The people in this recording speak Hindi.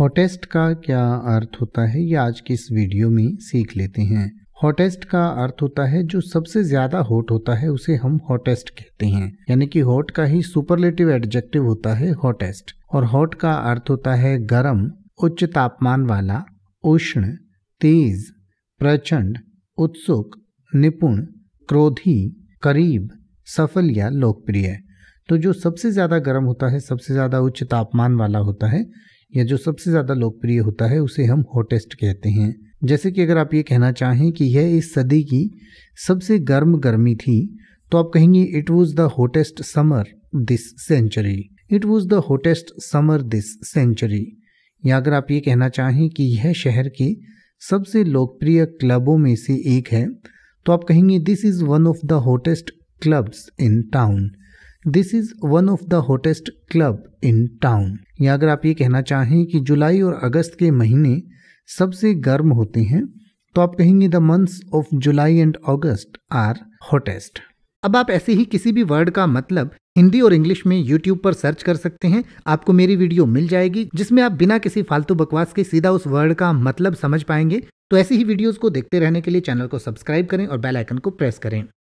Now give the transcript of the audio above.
हॉटेस्ट का क्या अर्थ होता है, ये आज की इस वीडियो में सीख लेते हैं। हॉटेस्ट का अर्थ होता है, जो सबसे ज़्यादा हॉट होता है, उसे हम हॉटेस्ट कहते हैं। यानी कि हॉट का ही सुपरलेटिव एडजेक्टिव होता है, हॉटेस्ट। और हॉट का अर्थ होता है गर्म, उच्च तापमान वाला, उष्ण, तेज, प्रचंड, उत्सुक, निपुण, क्रोधी, करीब, सफल या लोकप्रिय। तो जो सबसे ज़्यादा गर्म होता है, सबसे ज़्यादा उच्च तापमान वाला होता है या जो सबसे ज़्यादा लोकप्रिय होता है उसे हम हॉटेस्ट कहते हैं। जैसे कि अगर आप ये कहना चाहें कि यह इस सदी की सबसे गर्म गर्मी थी तो आप कहेंगे it was the hottest summer this century it was the hottest summer this century या अगर आप ये कहना चाहें कि यह शहर के सबसे लोकप्रिय क्लबों में से एक है तो आप कहेंगे this is one of the hottest clubs in town this is one of the hottest club in town या अगर आप ये कहना चाहें कि जुलाई और अगस्त के महीने सबसे गर्म होते हैं तो आप कहेंगे the months of July and August are hottest अब आप ऐसे ही किसी भी वर्ड का मतलब हिंदी और इंग्लिश में यूट्यूब पर सर्च कर सकते हैं। आपको मेरी वीडियो मिल जाएगी, जिसमें आप बिना किसी फालतू बकवास के सीधा उस वर्ड का मतलब समझ पाएँगे। तो ऐसी ही वीडियोस को देखते रहने के लिए चैनल को सब्सक्राइब करें और बेल आइकन को प्रेस करें।